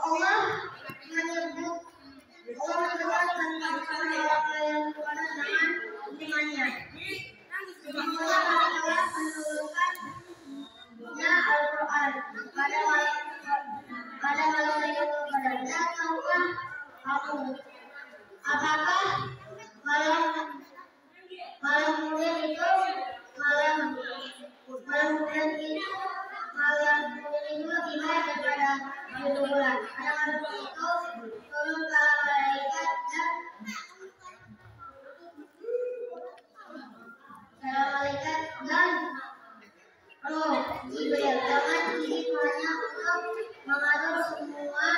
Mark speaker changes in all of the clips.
Speaker 1: Allah menyebut Allah pada malam kamu apakah malam malam itu malam malam itu malam itu roh Jibril dengan hikmahnya untuk mengatur semua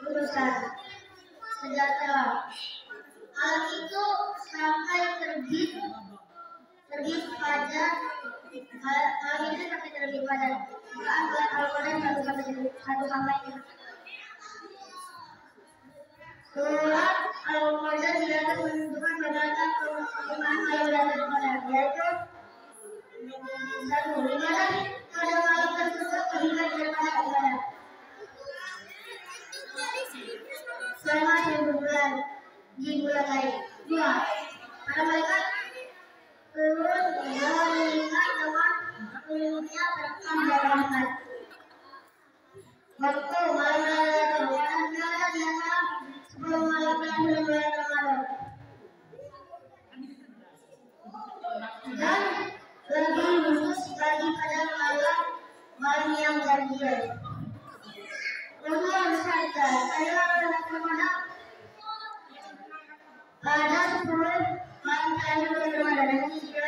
Speaker 1: urusan sejahtera. Hal itu sampai terbit terbit pada hal, hal ini sampai terbit pada Quran bulan Al-Quran satu sampai satu sampai. Surat Al-Qadar dilakukan menunjukkan beberapa yang berbulan di bulan lain. Dua, para malaikat turun beriringan dengan pelurunya terekam dalam hati. Waktu malam antara jana sebelum malam dan bulan malam. Dan lebih khusus lagi pada malam malam yang ganjil. Lalu yang saya, saya kepada Uh, that's the one. Mine kind of